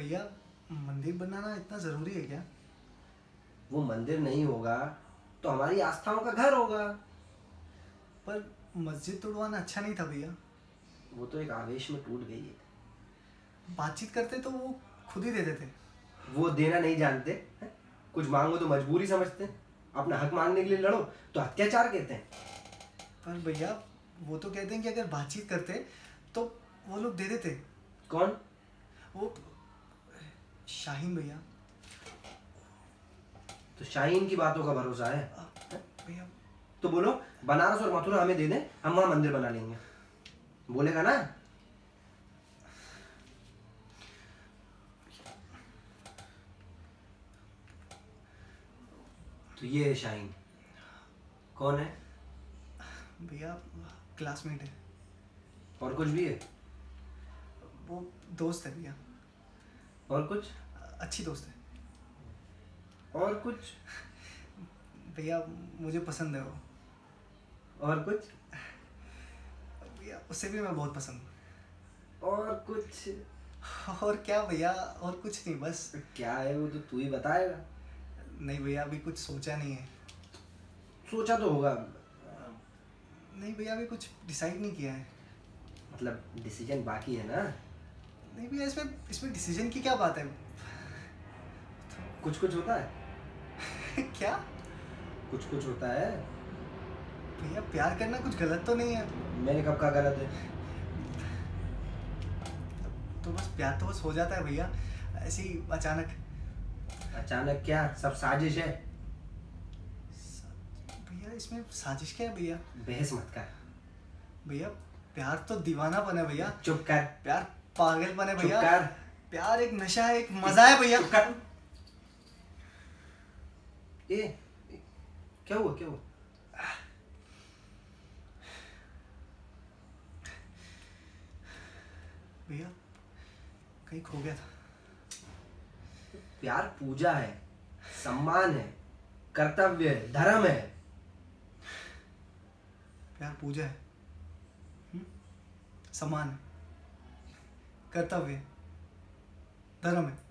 भैया मंदिर बनाना इतना ज़रूरी है क्या? वो मंदिर नहीं होगा तो हमारी आस्थाओं का घर होगा। पर मस्जिद तोड़वाना अच्छा नहीं था भैया। वो तो एक आवेश में टूट गई है। बातचीत करते तो वो खुद ही दे देते वो देना नहीं जानते हैं? कुछ मांगो तो मजबूरी समझते अपना हक मांगने के लिए लड़ो तो अत्याचार कहते हैं। पर भैया वो तो कहते हैं कि अगर बातचीत करते तो वो लोग दे देते। कौन? वो शाहीन भैया। तो शाहीन की बातों का भरोसा है? भैया। तो बोलो बनारस और मथुरा हमें दे दें हम वहाँ मंदिर बना लेंगे। बोलेगा ना? तो ये है शाहीन। कौन है? भैया क्लासमेट है। और कुछ भी है? वो दोस्त है भैया। और कुछ? अच्छी दोस्त है। और कुछ? भैया मुझे पसंद है वो। और कुछ? भैया उससे भी मैं बहुत पसंद हूँ। और कुछ? और क्या भैया और कुछ नहीं बस। क्या है वो तो तू ही बताएगा? नहीं भैया अभी कुछ सोचा नहीं है। सोचा तो होगा। नहीं भैया अभी कुछ डिसाइड नहीं किया है। मतलब डिसीज़न बाकी है ना? नहीं भैया इसमें इसमें डिसीज़न की क्या बात है? कुछ कुछ होता है? क्या? कुछ कुछ होता है। भैया प्यार करना कुछ गलत तो नहीं है। मैंने कब कहा गलत है? तो बस प्यार तो बस हो जाता है भैया। ऐसे ही अचानक। अचानक क्या? सब साजिश है? भैया इसमें साजिश क्या है भैया? बहस मत कर। भैया प्यार तो दीवाना है भैया। चुप कर। प्यार पागलपन है चुप भैया। कर। प्यार एक नशा है एक मज़ा है भैया। ए ए, क्या हुआ क्या हुआ? भैया कहीं खो गया था। प्यार पूजा है सम्मान है कर्तव्य है धर्म है। प्यार पूजा है। हम्म? सम्मान है कर्तव्य है धर्म है।